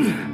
Mm-hmm.